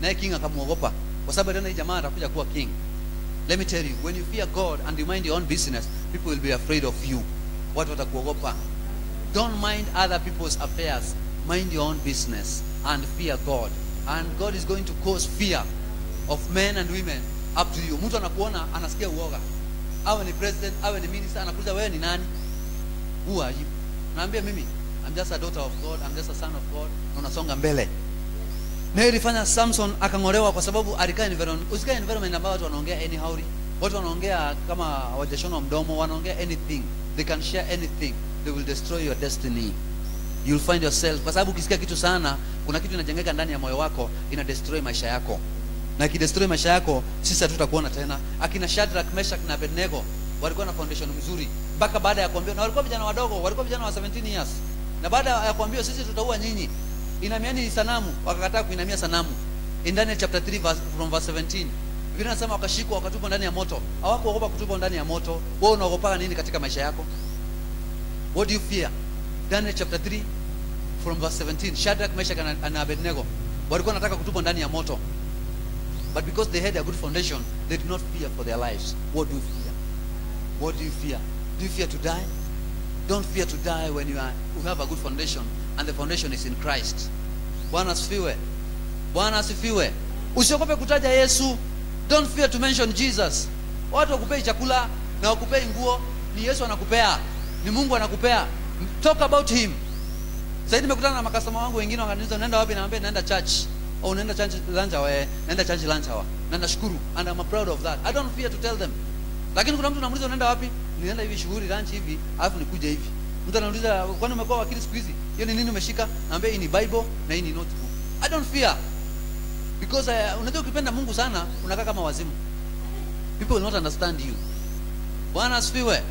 naye king akamuogopa kwa sababu aliona hii jamaa atakuja kuwa king. Let me tell you when you fear god and you mind your own business people will be afraid of you. Watu watakuogopa. Don't mind other people's affairs. Mind your own business and fear god. And god is going to cause fear of men and women up to you. Mtu anakuona anasikia uoga. Awe ni president awe ni minister anakuuliza wewe ni nani? Who are you? Naambia mimi I'm just a daughter of God I'm just a son of God na unasonga mbele na hiyo ilifanya Samson akang'olewa kwa sababu alikaa environment usikae environment ambayo watu wanaongea anyhow watu wanaongea kama hawajashona mdomo wanaongea anything they can share anything they will destroy your destiny. You'll find yourself kwa sababu ukisikia kitu sana kuna kitu inajengeka ndani ya moyo wako ina destroy maisha yako. Na ikidestroy maisha yako sisi hatutakuona tena. Akina Shadrach Meshach na Abednego walikuwa na foundation mzuri. Mpaka baada ya kuambiwa na walikuwa vijana wadogo walikuwa vijana wa 17 years. Na baada ya kuambiwa sisi tutaua nyinyi inamiani sanamu. Wakakataa kuinamia sanamu. In Daniel chapter 3 verse, from verse 17 Biblia inasema wakashikwa wakatupwa ndani ya moto. Hawakuogopa kutupwa ndani ya moto. Wewe unaogopa nini katika maisha yako? What do you fear? Daniel chapter 3 from verse 17 Shadrach Meshach and Abednego walikuwa wanataka kutupwa ndani ya moto. But because they had a good foundation they did not fear for their lives. What do you fear? What do you fear? Do you fear to die? Don't fear to die when you are you have a good foundation and the foundation is in Christ. Bwana asifiwe. Bwana asifiwe. Usiogope kutaja Yesu. Don't fear to mention Jesus. Watu wakupei chakula na wakupei nguo ni Yesu anakupea ni Mungu anakupea. Talk about him. Sasa nimekutana na makasama wangu wengine wakaniuliza unaenda wapi? Naambia naenda church. Au unaenda church lunch hour naenda church lunch hour. Na nashukuru and I'm proud of that. I don't fear to tell them. Lakini kuna mtu namuuliza unaenda wapi? Ninaenda hivi shughuli lunch hivi alafu nikuja hivi mtu anauliza kwani umekuwa wakili siku hizi? Hiyo ni nini umeshika? Naambia hii ni bible na hii ni notebook. I don't fear. Because uh, unajua ukipenda Mungu sana unakaa kama wazimu. People will not understand you. Bwana asifiwe.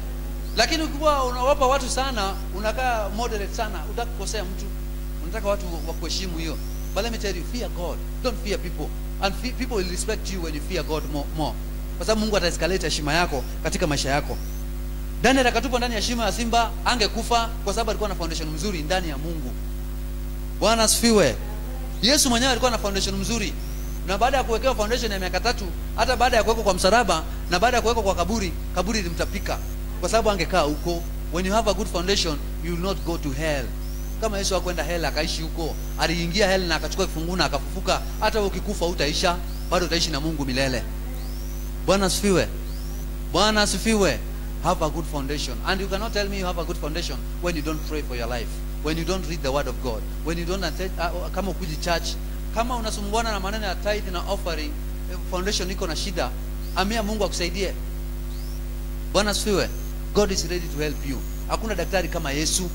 Lakini ukikuwa unawapa watu sana unakaa moderate sana utaka kukosea mtu. Unataka watu wakuheshimu hiyo. But let me tell you fear god. Don't fear people. And fe people will respect you when you fear god more, more. kwa sababu mungu ataescalate heshima yako katika maisha yako daniel akatupwa ndani ya shimo ya simba angekufa kwa sababu alikuwa na foundation mzuri ndani ya mungu. Bwana asifiwe. Yesu mwenyewe alikuwa na foundation mzuri. Na baada ya kuwekewa foundation ya miaka tatu hata baada ya kuwekwa kwa msalaba na baada ya kuwekwa kwa kaburi kaburi limtapika kwa sababu angekaa huko. When you have a good foundation you will not go to hell. Kama yesu akwenda hell akaishi huko aliingia hell na akachukua kifungu na akafufuka hata ukikufa utaisha bado utaishi na mungu milele. Bwana asifiwe. Bwana asifiwe have a good foundation. And you cannot tell me you have a good foundation when you don't pray for your life when you don't read the word of god when you don't attend, uh, kama ukuji church. Kama unasumbuana na maneno ya tithe na offering eh, foundation iko na shida. Amia mungu akusaidie. Bwana asifiwe. God is ready to help you. Hakuna daktari kama yesu.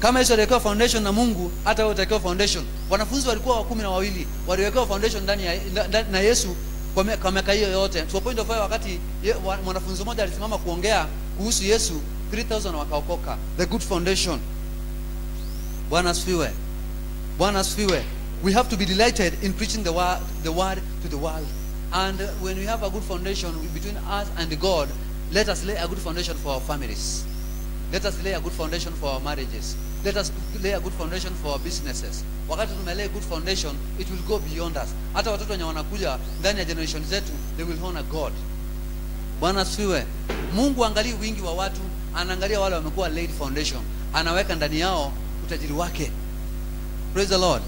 Kama yesu aliwekewa foundation na mungu hata wewe utawekewa foundation. Wanafunzi walikuwa wa kumi na wawili waliwekewa foundation ndani ya na yesu kwa kwa miaka hiyo yote. To point of wakati mwanafunzi mmoja alisimama kuongea kuhusu yesu 3000 wakaokoka. The good foundation. Bwana asifiwe. Bwana asifiwe. We have to be delighted in preaching the word, the word to the world. And when we have a good foundation between us and god let us lay a good foundation for our families. Let us lay a good foundation for our marriages let us lay a good foundation for our businesses. Wakati tumelay good foundation it will go beyond us. Hata watoto wenye wanakuja ndani ya generation zetu they will honor god. Bwana asifiwe. Mungu angalii wingi wa watu anaangalia wale wamekuwa laid foundation. Anaweka ndani yao utajiri wake. Praise the lord.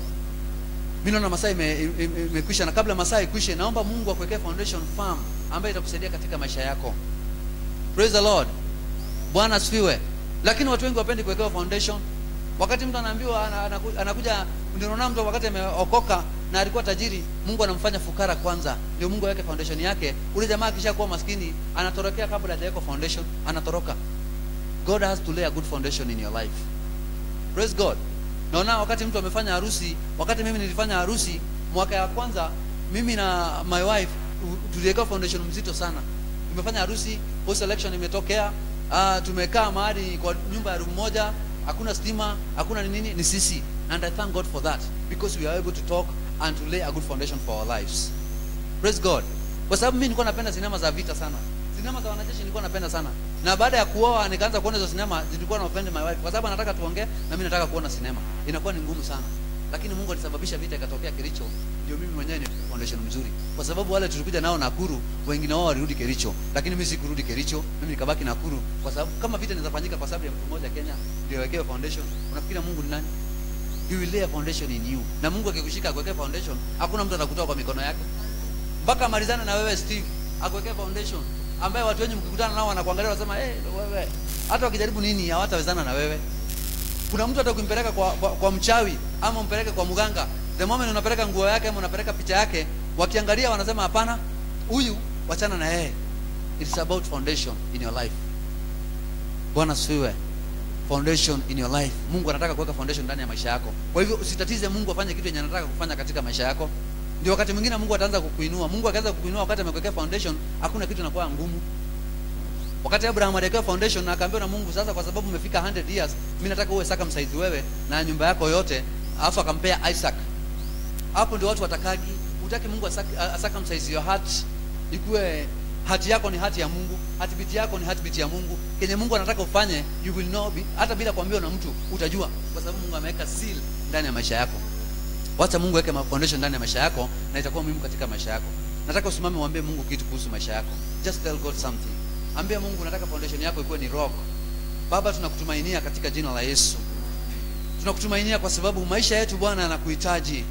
Mimi naona masaa ime- ime- imekwisha na kabla masaa ikwishe naomba mungu akuwekee foundation firm ambayo itakusaidia katika maisha yako. Praise the lord. Bwana asifiwe. Lakini watu wengi wapendi kuwekewa foundation wakati mtu anaambiwa ana- anakuja ndio unaona mtu wakati ameokoka na alikuwa tajiri mungu anamfanya fukara kwanza. Ndio mungu aweke foundation yake. Ule jamaa akishakuwa maskini anatorokea kabla hajaweka foundation anatoroka. God has to lay a good foundation in your life. Praise god. Naona wakati mtu amefanya harusi wakati mimi nilifanya harusi mwaka ya kwanza mimi na my wife tu- tuliweka foundation mzito sana. Tumefanya harusi post election imetokea uh, tumekaa mahali kwa nyumba ya room moja hakuna stima hakuna ni nini ni sisi. And i thank god for that because we are able to talk and to lay a good foundation for our lives. Praise god. Kwa sababu mimi nilikuwa napenda sinema za vita sana. Sinema za wanajeshi nilikuwa napenda sana. Na baada ya kuoa nikaanza kuona hizo sinema zilikuwa na offend my wife. Kwa sababu anataka tuongee na mimi nataka kuona sinema. Inakuwa ni ngumu sana lakini mungu alisababisha vita ikatokea kericho. Ndio mimi mwenyewe ni foundation mzuri. Kwa sababu wale tulikuja nao nakuru wengine wao walirudi kericho. Lakini mimi sikurudi kericho mimi nikabaki nakuru. Kwa sababu kama vita inafanyika kwa sababu ya mtu mmoja kenya ndio awekewe foundation. Unafikiri mungu ni nani? He will lay a foundation in you. Na mungu akikushika akuwekee foundation. Hakuna mtu atakutoa kwa mikono yake. Mpaka amalizane na wewe steve akuwekee foundation. Ambaye watu wengi mkikutana nao wanakuangalia wanasema eh, hey, wewe. Hata wakijaribu nini hawatawezana na wewe. Kuna mtu hata kwa, kwa, kwa mchawi ama umpeleke kwa mganga. The moment unapeleka nguo yake ama unapeleka picha yake wakiangalia wanasema hapana huyu wachana na yeye. It's about foundation in your life. Bwana siwe foundation in your life. Mungu anataka kuweka foundation ndani ya maisha yako. Kwa hivyo usitatize mungu afanye kitu yenye anataka kufanya katika maisha yako. Ndio wakati mwingine mungu ataanza kukuinua. Mungu akaanza kukuinua wakati amekuwekea foundation hakuna kitu inakuwa ngumu. Wakati abraham aliwekewa foundation na akaambiwa na mungu sasa kwa sababu umefika 100 years mimi nataka uwe circumcised wewe na nyumba yako yote alafu akampea isaac. Hapo ndio watu watakaji, utaki mungu asaka msaizi wa heart ikuwe hati yako ni hati ya mungu hatibiti yako ni hatibiti ya mungu. Kenye mungu anataka ufanye you will know, hata bila kuambiwa na mtu utajua. Kwa sababu mungu ameweka seal ndani ya maisha yako. Wacha mungu aweke foundation ndani ya maisha yako na itakuwa muhimu katika maisha yako. Nataka usimame uambie mungu kitu kuhusu maisha yako. Just tell god something. Ambia mungu nataka foundation yako ikuwe ni rock. Baba tunakutumainia katika jina la yesu tunakutumainia kwa sababu maisha yetu bwana yanakuhitaji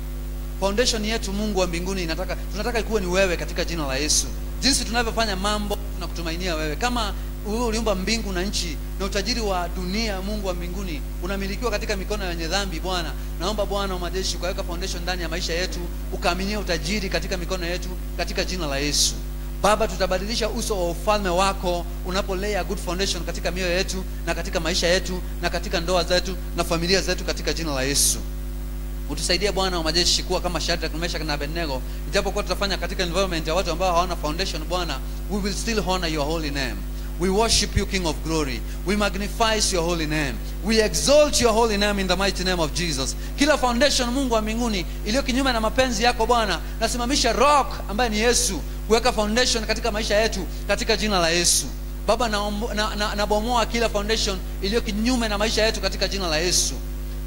foundation yetu mungu wa mbinguni inataka tunataka ikuwe ni wewe katika jina la yesu. Jinsi tunavyofanya mambo tunakutumainia wewe. Kama wewe uliumba mbingu na nchi na utajiri wa dunia mungu wa mbinguni unamilikiwa katika mikono ya wenye dhambi bwana naomba bwana wa majeshi ukaweka foundation ndani ya maisha yetu ukaaminia utajiri katika mikono yetu katika jina la yesu baba tutabadilisha uso wa ufalme wako unapolea good foundation katika mioyo yetu na katika maisha yetu na katika ndoa zetu na familia zetu katika jina la yesu. Utusaidie bwana wa majeshi kuwa kama Shadrach, Meshach na Abednego. Ijapokuwa tutafanya katika environment ya watu ambao hawana foundation bwana we will still honor your holy name. We worship you king of glory. We magnify your holy name. We exalt your holy name in the mighty name of jesus. Kila foundation mungu wa mbinguni iliyo kinyume na mapenzi yako bwana nasimamisha rock ambaye ni yesu kuweka foundation katika maisha yetu katika jina la yesu. Baba nabomoa na, na, na kila foundation iliyo kinyume na maisha yetu katika jina la yesu.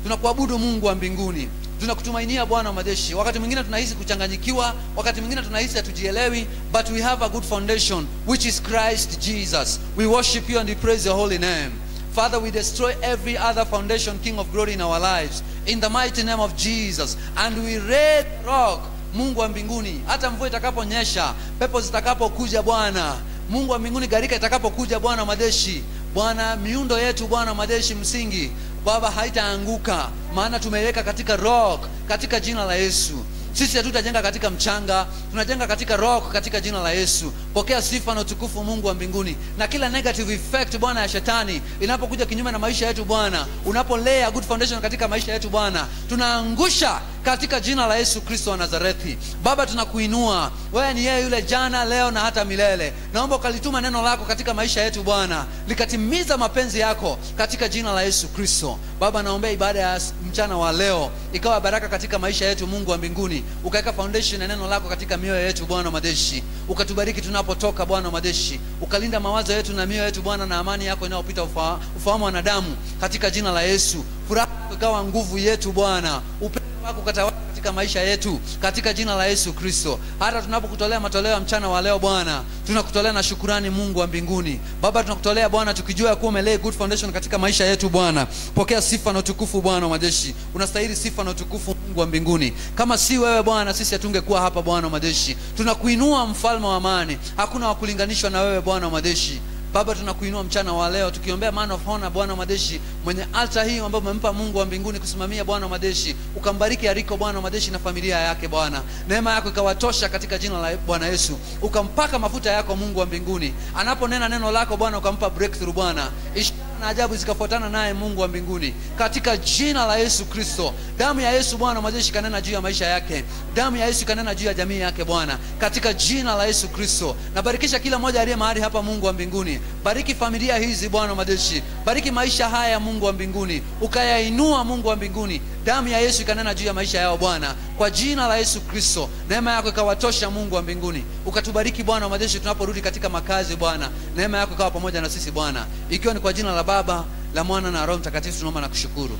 Tunakuabudu mungu wa mbinguni. Tunakutumainia bwana wa majeshi wakati mwingine tunahisi kuchanganyikiwa wakati mwingine tunahisi hatujielewi but we have a good foundation which is christ jesus. We worship you and we praise your holy name. Father we destroy every other foundation king of glory in our lives. In the mighty name of jesus. And we raise rock mungu wa mbinguni hata mvua itakaponyesha pepo zitakapokuja bwana. Mungu wa mbinguni gharika itakapokuja bwana wa majeshi. Bwana miundo yetu bwana wa majeshi msingi. Baba haitaanguka maana tumeiweka katika rock katika jina la yesu. Sisi hatutajenga katika mchanga tunajenga katika rock katika jina la yesu. Pokea sifa na utukufu mungu wa mbinguni. Na kila negative effect bwana ya shetani inapokuja kinyume na maisha yetu bwana unapolea good foundation katika maisha yetu bwana tunaangusha katika jina la yesu kristo wa nazarethi baba tunakuinua. Wewe ni yeye yule jana leo na hata milele. Naomba ukalituma neno lako katika maisha yetu bwana. Likatimiza mapenzi yako katika jina la yesu kristo. Baba naombea ibada ya mchana wa leo ikawa baraka katika maisha yetu mungu wa mbinguni. Ukaweka foundation ya neno lako katika mioyo yetu bwana madeshi ukatubariki tunapotoka bwana madeshi ukalinda mawazo yetu na mioyo yetu bwana na amani yako inayopita ufahamu wa wanadamu. Katika jina la yesu furaha ikawa nguvu yetu bwana. Upendo wako katawala katika maisha yetu katika jina la yesu kristo. Hata tunapokutolea matoleo ya mchana wa leo bwana tunakutolea na shukurani mungu wa mbinguni. Baba tunakutolea bwana tukijua kuwa umelay good foundation katika maisha yetu bwana. Pokea sifa na utukufu bwana wa majeshi. Unastahili sifa na utukufu mungu wa mbinguni. Kama si wewe bwana sisi hatungekuwa hapa bwana wa majeshi. Tunakuinua mfalme wa amani. Hakuna wa kulinganishwa na wewe bwana wa majeshi baba tunakuinua mchana wa leo tukiombea man of honor bwana wa majeshi mwenye alta hii ambayo umempa mungu wa mbinguni kusimamia bwana wa majeshi ukambariki ariko bwana wa majeshi na familia yake bwana. Neema yako ikawatosha katika jina la bwana yesu. Ukampaka mafuta yako mungu wa mbinguni. Anaponena neno lako bwana ukampa breakthrough bwana. Ishara na ajabu zikafuatana naye mungu wa mbinguni. Katika jina la yesu kristo damu ya yesu bwana wa majeshi ikanena juu ya maisha yake. Damu ya yesu ikanena juu ya jamii yake bwana. Katika jina la yesu kristo nabarikisha kila mmoja aliye mahali hapa mungu wa mbinguni. Bariki familia hizi bwana wa majeshi bariki maisha haya mungu wa mbinguni. Ukayainua mungu wa mbinguni damu ya yesu ikanena juu ya maisha yao bwana kwa jina la yesu kristo. Neema yako ikawatosha mungu wa mbinguni. Ukatubariki bwana wa majeshi tunaporudi katika makazi bwana. Neema yako ikawa pamoja na sisi bwana. Ikiwa ni kwa jina la baba la mwana na roho mtakatifu tunaomba na kushukuru.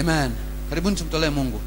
Amen. Karibuni tumtolee mungu